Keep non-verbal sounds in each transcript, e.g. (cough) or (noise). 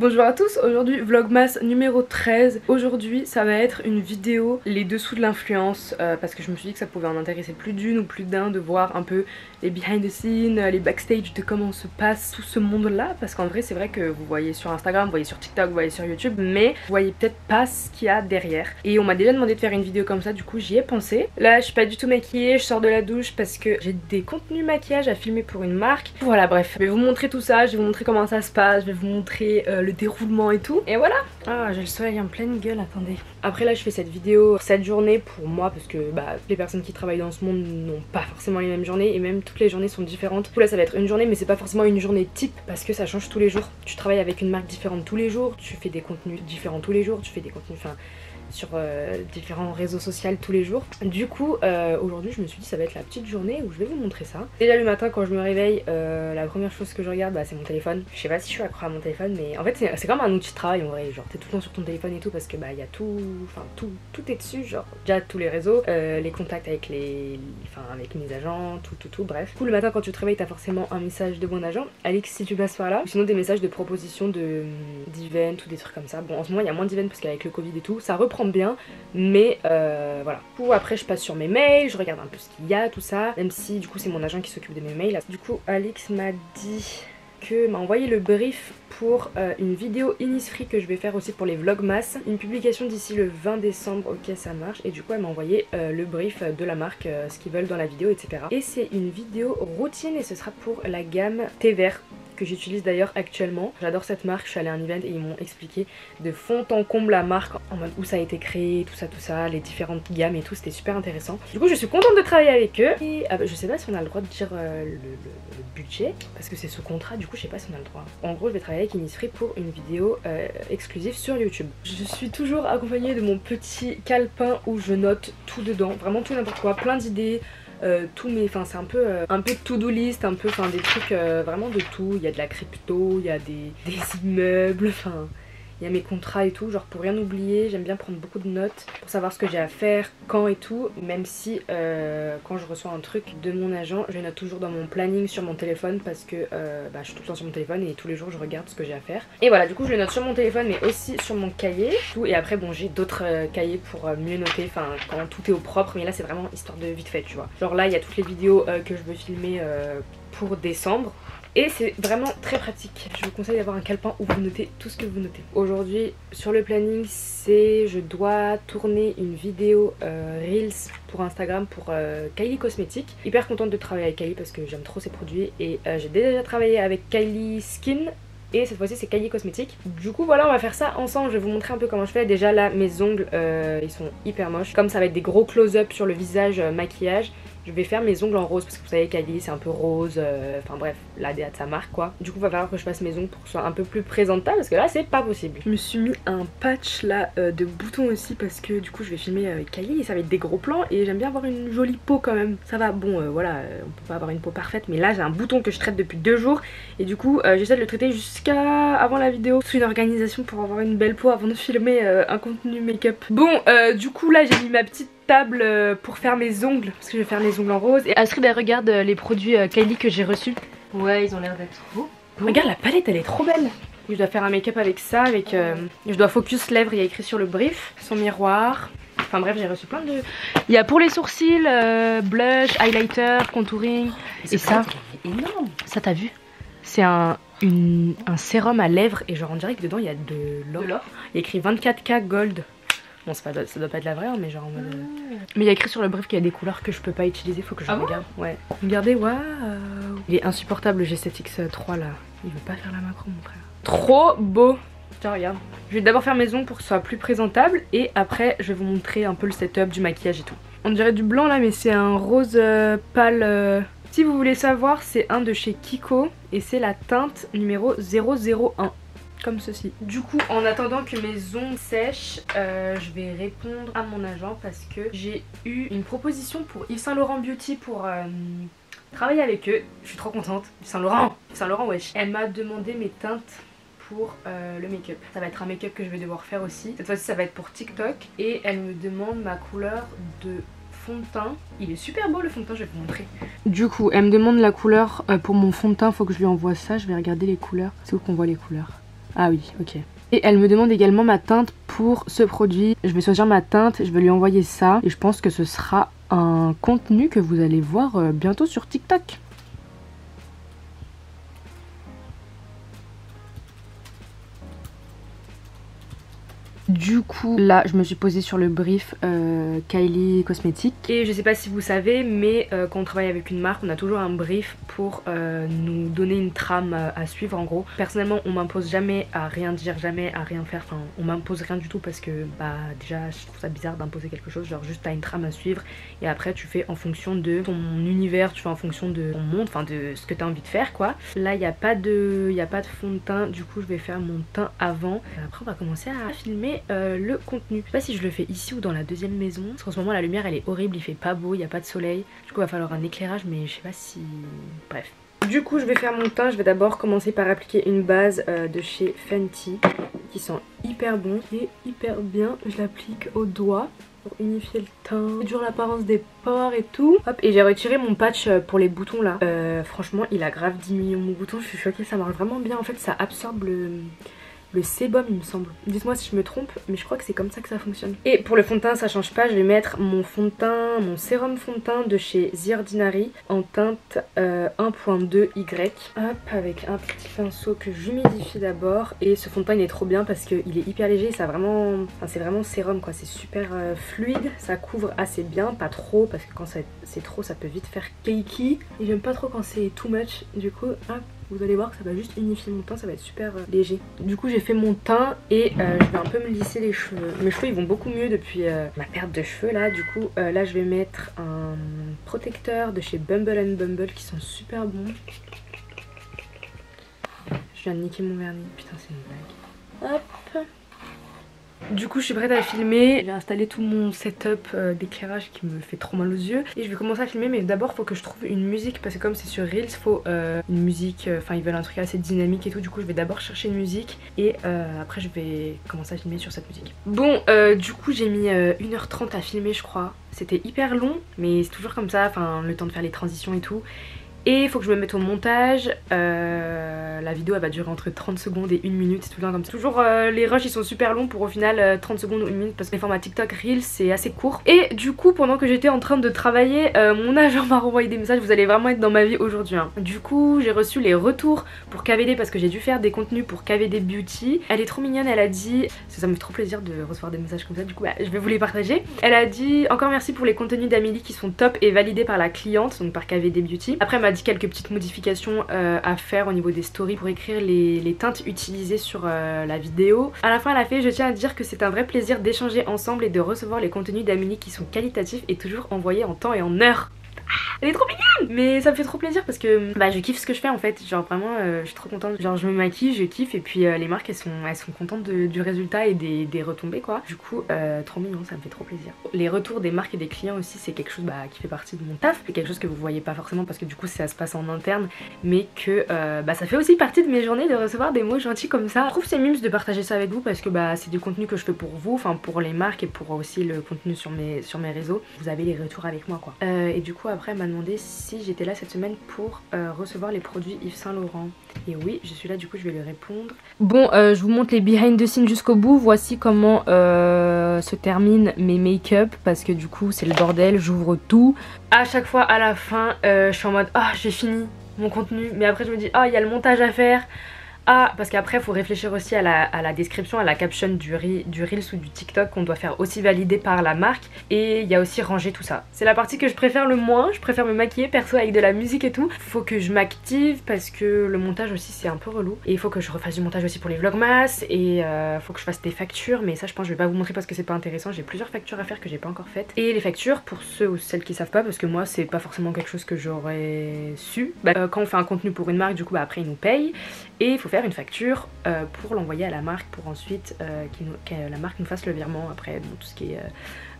Bonjour à tous, aujourd'hui Vlogmas numéro 13. Aujourd'hui ça va être une vidéo les dessous de l'influence euh, parce que je me suis dit que ça pouvait en intéresser plus d'une ou plus d'un de voir un peu les behind the scenes, les backstage de comment se passe tout ce monde là parce qu'en vrai c'est vrai que vous voyez sur Instagram, vous voyez sur TikTok, vous voyez sur YouTube mais vous voyez peut-être pas ce qu'il y a derrière et on m'a déjà demandé de faire une vidéo comme ça du coup j'y ai pensé. Là je suis pas du tout maquillée, je sors de la douche parce que j'ai des contenus maquillage à filmer pour une marque. Voilà bref, je vais vous montrer tout ça, je vais vous montrer comment ça se passe, je vais vous montrer euh, le déroulement et tout. Et voilà Ah j'ai le soleil en pleine gueule, attendez. Après là je fais cette vidéo cette journée pour moi parce que bah, les personnes qui travaillent dans ce monde n'ont pas forcément les mêmes journées et même toutes les journées sont différentes. Du coup là ça va être une journée mais c'est pas forcément une journée type parce que ça change tous les jours. Tu travailles avec une marque différente tous les jours, tu fais des contenus différents tous les jours, tu fais des contenus... Enfin, sur euh, différents réseaux sociaux tous les jours. Du coup, euh, aujourd'hui, je me suis dit ça va être la petite journée où je vais vous montrer ça. Déjà le matin, quand je me réveille, euh, la première chose que je regarde, bah, c'est mon téléphone. Je sais pas si je suis accro à mon téléphone, mais en fait, c'est comme un outil de travail en vrai. Genre, t'es tout le temps sur ton téléphone et tout parce que bah, il y a tout, enfin tout, tout est dessus. Genre, déjà tous les réseaux, les contacts avec les, enfin avec mes agents, tout, tout, tout. Bref. Du coup, le matin, quand tu te réveilles, t'as forcément un message de mon agent, Alex, si tu passes par là. Sinon, des messages de propositions de d'event ou des trucs comme ça. Bon, en ce moment, il y a moins d'events parce qu'avec le Covid et tout, ça reprend bien. Mais euh, voilà. Du coup après je passe sur mes mails, je regarde un peu ce qu'il y a, tout ça. Même si du coup c'est mon agent qui s'occupe de mes mails. Du coup Alex m'a dit que m'a envoyé le brief pour euh, une vidéo Innisfree que je vais faire aussi pour les vlogmas. Une publication d'ici le 20 décembre, ok ça marche. Et du coup elle m'a envoyé euh, le brief de la marque, ce qu'ils veulent dans la vidéo, etc. Et c'est une vidéo routine et ce sera pour la gamme thé vert que j'utilise d'ailleurs actuellement. J'adore cette marque, je suis allée à un event et ils m'ont expliqué de fond en comble la marque, en mode où ça a été créé, tout ça, tout ça, les différentes gammes et tout, c'était super intéressant. Du coup je suis contente de travailler avec eux et ah bah, je sais pas si on a le droit de dire euh, le, budget, parce que c'est ce contrat, du coup je sais pas si on a le droit. En gros je vais travailler avec Innisfree pour une vidéo euh, exclusive sur YouTube. Je suis toujours accompagnée de mon petit calepin où je note tout dedans, vraiment tout n'importe quoi, plein d'idées, euh, tous mes, enfin c'est un peu euh, un peu to-do list, un peu, enfin des trucs euh, vraiment de tout. Il y a de la crypto, il y a des, (laughs) des immeubles, enfin il y a mes contrats et tout, genre pour rien oublier, j'aime bien prendre beaucoup de notes pour savoir ce que j'ai à faire, quand et tout, même si euh, quand je reçois un truc de mon agent, je note toujours dans mon planning sur mon téléphone parce que euh, bah, je suis tout le temps sur mon téléphone et tous les jours je regarde ce que j'ai à faire. Et voilà, du coup je le note sur mon téléphone mais aussi sur mon cahier, tout, et après bon j'ai d'autres euh, cahiers pour mieux noter, enfin quand tout est au propre, mais là c'est vraiment histoire de vite fait, tu vois. Genre là il y a toutes les vidéos que je veux filmer pour décembre et c'est vraiment très pratique. Je vous conseille d'avoir un calepin où vous notez tout ce que vous notez. Aujourd'hui, sur le planning, c'est je dois tourner une vidéo euh, Reels pour Instagram pour euh, Kylie Cosmetics. Hyper contente de travailler avec Kylie parce que j'aime trop ses produits. Et euh, j'ai déjà travaillé avec Kylie Skin et cette fois-ci c'est Kylie Cosmetics. Du coup voilà on va faire ça ensemble, je vais vous montrer un peu comment je fais. Déjà là mes ongles ils sont hyper moches. Comme ça va être des gros close-up sur le visage maquillage, je vais faire mes ongles en rose parce que vous savez Kylie c'est un peu rose, euh, enfin bref, la DA de sa marque quoi. Du coup il va falloir que je fasse mes ongles pour que ce soit un peu plus présentable parce que là c'est pas possible. Je me suis mis un patch là euh, de boutons aussi parce que du coup je vais filmer avec Kylie et ça va être des gros plans et j'aime bien avoir une jolie peau quand même. Ça va, bon euh, voilà, on peut pas avoir une peau parfaite mais là j'ai un bouton que je traite depuis deux jours et du coup j'essaie de le traiter jusqu'à avant la vidéo. C'est une organisation pour avoir une belle peau avant de filmer un contenu make-up. Bon du coup là j'ai mis ma petite table euh, pour faire mes ongles parce que je vais faire mes ongles en rose. Et Astrid elle regarde euh, les produits euh, Kylie que j'ai reçus. Ouais ils ont l'air d'être beaux. Regarde la palette elle est trop belle. Je dois faire un make-up avec ça avec je dois focus lèvres il y a écrit sur le brief son miroir. Enfin bref j'ai reçu plein de il y a pour les sourcils blush highlighter contouring. Et ça énorme. ça t'as vu? C'est un, un sérum à lèvres et genre on dirait que dedans il y a de l'or. Il y a écrit 24K gold. Bon, pas, ça doit pas être la vraie, hein, mais genre en mode. Euh, ah. Mais il y a écrit sur le brief qu'il y a des couleurs que je peux pas utiliser, faut que je ah regarde. ouais. Regardez, waouh Il est insupportable le G7X3 là. Il veut pas faire la macro, mon frère. Trop beau Tiens, regarde. Je vais d'abord faire mes ongles pour que ce soit plus présentable et après je vais vous montrer un peu le setup du maquillage et tout. On dirait du blanc là, mais c'est un rose euh, pâle. Euh. Si vous voulez savoir, c'est un de chez Kiko et c'est la teinte numéro 001 comme ceci. Du coup, en attendant que mes ongles sèchent, euh, je vais répondre à mon agent parce que j'ai eu une proposition pour Yves Saint Laurent Beauty pour euh, travailler avec eux. Je suis trop contente. Yves Saint Laurent, Yves Saint Laurent, wesh. Elle m'a demandé mes teintes pour euh, le make-up. Ça va être un make-up que je vais devoir faire aussi. Cette fois-ci, ça va être pour TikTok. Et elle me demande ma couleur de fond de teint. Il est super beau le fond de teint, je vais vous montrer. Du coup, elle me demande la couleur pour mon fond de teint. Faut que je lui envoie ça. Je vais regarder les couleurs. C'est où qu'on voit les couleurs? Ah oui, ok. Et elle me demande également ma teinte pour ce produit. Je vais choisir ma teinte, je vais lui envoyer ça. Et je pense que ce sera un contenu que vous allez voir euh, bientôt sur TikTok. Du coup, là, je me suis posée sur le brief euh, Kylie Cosmetics. Et je sais pas si vous savez, mais euh, quand on travaille avec une marque, on a toujours un brief pour euh, nous donner une trame à suivre en gros. Personnellement, on m'impose jamais à rien dire, jamais à rien faire. Enfin, on m'impose rien du tout parce que, bah, déjà, je trouve ça bizarre d'imposer quelque chose. Genre, juste t'as une trame à suivre et après, tu fais en fonction de ton univers, tu fais en fonction de ton monde, enfin, de ce que t'as envie de faire, quoi. Là, il n'y a, pas de, a pas de fond de teint, du coup, je vais faire mon teint avant. Après, on va commencer à filmer euh, le contenu. Je sais pas si je le fais ici ou dans la deuxième maison. Parce qu'en ce moment la lumière elle est horrible, il fait pas beau, il n'y a pas de soleil. Du coup il va falloir un éclairage mais je sais pas si... Bref. Du coup je vais faire mon teint, je vais d'abord commencer par appliquer une base euh, de chez Fenty qui sent hyper bon, qui hyper bien. Je l'applique au doigt pour unifier le teint, toujours l'apparence des pores et tout. Hop, et j'ai retiré mon patch euh, pour les boutons là. franchement il a grave 10 millions de boutons, je suis choquée, ça marche vraiment bien. En fait ça absorbe le le sébum il me semble. Dites-moi si je me trompe mais je crois que c'est comme ça que ça fonctionne. Et pour le fond de teint ça change pas, je vais mettre mon fond de teint, mon sérum fond de teint de chez The Ordinary en teinte 1.2 euh. Hop avec un petit pinceau que j'humidifie d'abord et ce fond de teint il est trop bien parce qu'il est hyper léger, ça vraiment, c'est vraiment sérum quoi, c'est super euh, fluide, ça couvre assez bien, pas trop parce que quand c'est trop ça peut vite faire cakey et j'aime pas trop quand c'est too much du coup hop vous allez voir que ça va juste unifier mon teint, ça va être super euh, léger. Du coup j'ai fait mon teint et euh, je vais un peu me lisser les cheveux. Mes cheveux ils vont beaucoup mieux depuis euh, ma perte de cheveux là. Du coup là je vais mettre un protecteur de chez Bumble Bumble qui sont super bons. Je viens de niquer mon vernis, putain c'est une blague. Hop du coup je suis prête à filmer, j'ai installé tout mon setup euh, d'éclairage qui me fait trop mal aux yeux. Et je vais commencer à filmer mais d'abord faut que je trouve une musique parce que comme c'est sur Reels faut euh, une musique, euh, enfin ils veulent un truc assez dynamique et tout. Du coup je vais d'abord chercher une musique et après je vais commencer à filmer sur cette musique. Bon du coup j'ai mis 1h30 à filmer je crois, c'était hyper long mais c'est toujours comme ça, enfin le temps de faire les transitions et tout et il faut que je me mette au montage. Euh, la vidéo elle va durer entre 30 secondes et 1 minute, tout le temps comme ça. Toujours euh, les rushs ils sont super longs pour au final 30 euh, secondes ou 1 minute parce que les formats TikTok Reels c'est assez court. Et du coup pendant que j'étais en train de travailler, mon agent (laughs) m'a renvoyé des messages, vous allez vraiment être dans ma vie aujourd'hui. Hein. Du coup j'ai reçu les retours pour KVD parce que j'ai dû faire des contenus pour KVD Beauty. Elle est trop mignonne, elle a dit, ça, me fait trop plaisir de recevoir des messages comme ça, du coup bah, je vais vous les partager. Elle a dit encore merci pour les contenus d'Amélie qui sont top et validés par la cliente, donc par KVD Beauty. Après elle dit quelques petites modifications euh, à faire au niveau des stories pour écrire les, teintes utilisées sur euh, la vidéo. À la fin elle a fait je tiens à dire que c'est un vrai plaisir d'échanger ensemble et de recevoir les contenus d'Amélie qui sont qualitatifs et toujours envoyés en temps et en heure. Elle est trop mignonne Mais ça me fait trop plaisir parce que bah, je kiffe ce que je fais en fait. Genre vraiment, euh, je suis trop contente. Genre je me maquille, je kiffe et puis euh, les marques elles sont, elles sont contentes du résultat et des, retombées quoi. Du coup, euh, trop mignon, ça me fait trop plaisir. Les retours des marques et des clients aussi, c'est quelque chose bah, qui fait partie de mon taf. C'est quelque chose que vous voyez pas forcément parce que du coup ça se passe en interne. Mais que bah, ça fait aussi partie de mes journées de recevoir des mots gentils comme ça. Je trouve c'est mimes de partager ça avec vous parce que bah, c'est du contenu que je fais pour vous, enfin pour les marques et pour aussi le contenu sur mes, sur mes réseaux. Vous avez les retours avec moi quoi. et du coup après m'a demandé si j'étais là cette semaine pour euh, recevoir les produits Yves Saint Laurent. Et oui, je suis là, du coup je vais lui répondre. Bon, euh, je vous montre les behind the scenes jusqu'au bout. Voici comment euh, se terminent mes make-up parce que du coup c'est le bordel, j'ouvre tout. À chaque fois à la fin, je suis en mode ah j'ai fini mon contenu, mais après je me dis ah il y a le montage à faire. Ah, parce qu'après, il faut réfléchir aussi à la, description, à la caption du, Reels ou du TikTok qu'on doit faire aussi valider par la marque. Et il y a aussi ranger tout ça. C'est la partie que je préfère le moins. Je préfère me maquiller perso avec de la musique et tout. Faut que je m'active parce que le montage aussi, c'est un peu relou. Et il faut que je refasse du montage aussi pour les vlogmas. Et euh, faut que je fasse des factures. Mais ça, je pense, je vais pas vous montrer parce que c'est pas intéressant. J'ai plusieurs factures à faire que j'ai pas encore faites. Et les factures, pour ceux ou celles qui savent pas, parce que moi, c'est pas forcément quelque chose que j'aurais su. Bah, euh, quand on fait un contenu pour une marque, du coup, bah, après, ils nous payent. Et il faut faire une facture euh, pour l'envoyer à la marque pour ensuite euh, que la marque nous fasse le virement après tout ce qui est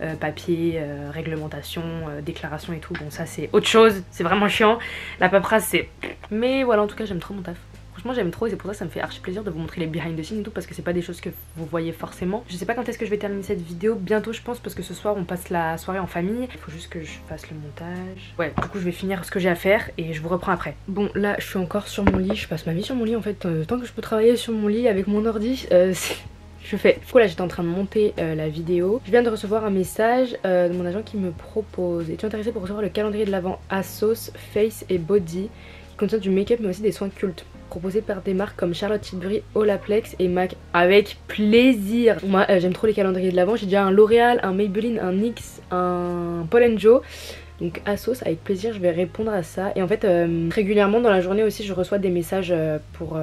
euh, papier, réglementation, déclaration et tout. Bon ça c'est autre chose, c'est vraiment chiant. La paperasse c'est... Mais voilà en tout cas j'aime trop mon taf. Franchement j'aime trop et c'est pour ça que ça me fait archi plaisir de vous montrer les behind the scenes et tout parce que c'est pas des choses que vous voyez forcément. Je sais pas quand est-ce que je vais terminer cette vidéo, bientôt je pense parce que ce soir on passe la soirée en famille. Il faut juste que je fasse le montage. Ouais du coup je vais finir ce que j'ai à faire et je vous reprends après. Bon là je suis encore sur mon lit, je passe ma vie sur mon lit en fait. Euh, tant que je peux travailler sur mon lit avec mon ordi, euh, (laughs) je fais. Du coup là j'étais en train de monter euh, la vidéo. Je viens de recevoir un message de mon agent qui me propose. Es-tu intéressé pour recevoir le calendrier de l'avant Asos, Face et Body? Qui contient du make-up mais aussi des soins cultes proposé par des marques comme Charlotte Tilbury, Olaplex et MAC avec plaisir. Moi euh, j'aime trop les calendriers de l'avant, j'ai déjà un L'Oréal, un Maybelline, un NYX, un Paul Joe. Donc Asos, avec plaisir, je vais répondre à ça. Et en fait, euh, régulièrement dans la journée aussi, je reçois des messages euh, pour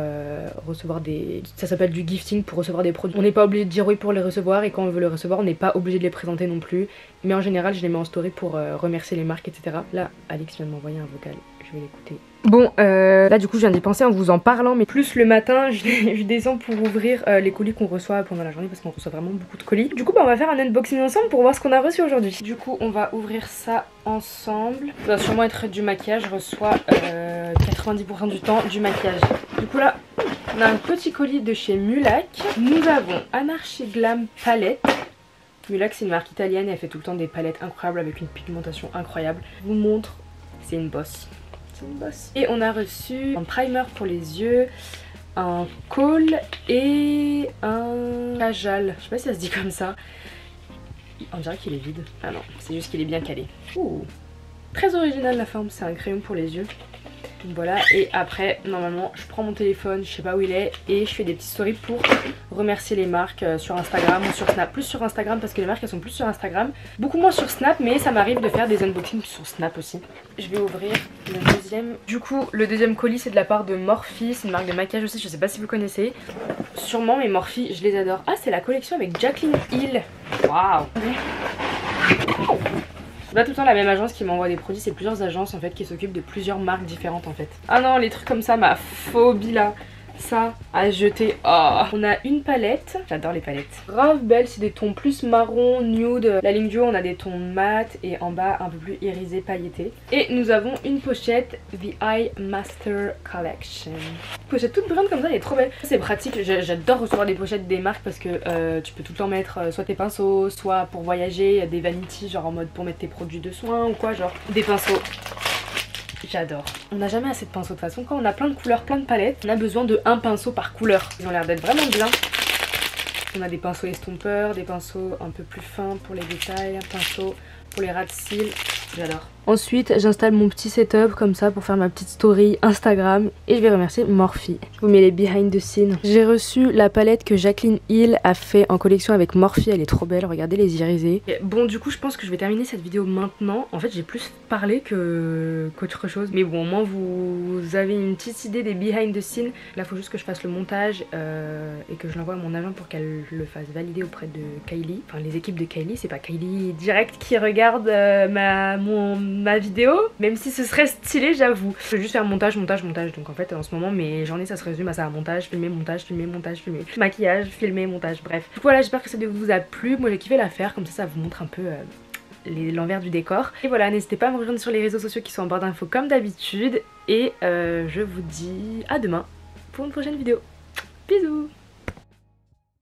recevoir des... Ça s'appelle du gifting, pour recevoir des produits. On n'est pas obligé de dire oui pour les recevoir et quand on veut les recevoir, on n'est pas obligé de les présenter non plus. Mais en général, je les mets en story pour remercier les marques, etc. Là, Alix vient de m'envoyer un vocal, je vais l'écouter. Bon, euh, là du coup je viens d'y penser en vous en parlant, mais plus le matin, (laughs) je, descends pour ouvrir euh, les colis qu'on reçoit pendant la journée parce qu'on reçoit vraiment beaucoup de colis. Du coup, bah, on va faire un unboxing ensemble pour voir ce qu'on a reçu aujourd'hui. Du coup, on va ouvrir ça ensemble. Ça va sûrement être du maquillage, je reçois 90% euh, du temps du maquillage. Du coup là, on a un petit colis de chez Mulac. Nous avons Anarchy Glam Palette. Mulac c'est une marque italienne et elle fait tout le temps des palettes incroyables avec une pigmentation incroyable. Je vous montre, c'est une bosse. Et on a reçu un primer pour les yeux, un col et un kajal. Je sais pas si ça se dit comme ça. On dirait qu'il est vide. Ah non, c'est juste qu'il est bien calé. Ouh. Très original la forme, c'est un crayon pour les yeux voilà, et après, normalement, je prends mon téléphone, je sais pas où il est, et je fais des petites stories pour remercier les marques euh, sur Instagram ou sur Snap. Plus sur Instagram parce que les marques elles sont plus sur Instagram. Beaucoup moins sur Snap, mais ça m'arrive de faire des unboxings sur Snap aussi. Je vais ouvrir le deuxième. Du coup, le deuxième colis, c'est de la part de Morphe, c'est une marque de maquillage aussi, je sais pas si vous connaissez. Sûrement, mais Morphe, je les adore. Ah, c'est la collection avec Jacqueline Hill. Waouh pas tout le temps la même agence qui m'envoie des produits, c'est plusieurs agences en fait qui s'occupent de plusieurs marques différentes en fait. Ah non, les trucs comme ça, ma phobie là ça à jeter. Oh. On a une palette, j'adore les palettes. Grave belle, c'est des tons plus marron, nude. La ligne du haut, on a des tons mat et en bas un peu plus irisé, pailleté. Et nous avons une pochette The Eye Master Collection. Pochette toute brune comme ça, elle est trop belle. C'est pratique, j'adore recevoir des pochettes des marques parce que euh, tu peux tout le temps mettre euh, soit tes pinceaux, soit pour voyager, des vanities genre en mode pour mettre tes produits de soins ou quoi, genre des pinceaux J'adore. On n'a jamais assez de pinceaux de toute façon. Quand on a plein de couleurs, plein de palettes, on a besoin de un pinceau par couleur. Ils ont l'air d'être vraiment bien. On a des pinceaux estompeurs, des pinceaux un peu plus fins pour les détails, un pinceau pour les ras de cils. J'adore. Ensuite, j'installe mon petit setup comme ça pour faire ma petite story Instagram et je vais remercier Morphe. Je vous mets les behind the scenes. J'ai reçu la palette que Jacqueline Hill a fait en collection avec Morphe, elle est trop belle, regardez les irisés. Bon, du coup, je pense que je vais terminer cette vidéo maintenant. En fait, j'ai plus parlé qu'autre chose. Mais bon, au moins, vous avez une petite idée des behind the scenes. Là, faut juste que je fasse le montage euh, et que je l'envoie à mon agent pour qu'elle le fasse valider auprès de Kylie. Enfin, les équipes de Kylie, c'est pas Kylie direct qui regarde euh, ma, mon ma vidéo, même si ce serait stylé j'avoue. Je vais juste faire montage, montage, montage, donc en fait en ce moment mes journées ça se résume à ça, montage, filmer, montage, filmer, montage, filmer, maquillage, filmer, montage, bref. voilà j'espère que ça vous a plu, moi j'ai kiffé la faire, comme ça ça vous montre un peu... Euh, l'envers du décor. Et voilà, n'hésitez pas à me rejoindre sur les réseaux sociaux qui sont en barre d'infos comme d'habitude. Et euh, je vous dis à demain pour une prochaine vidéo. Bisous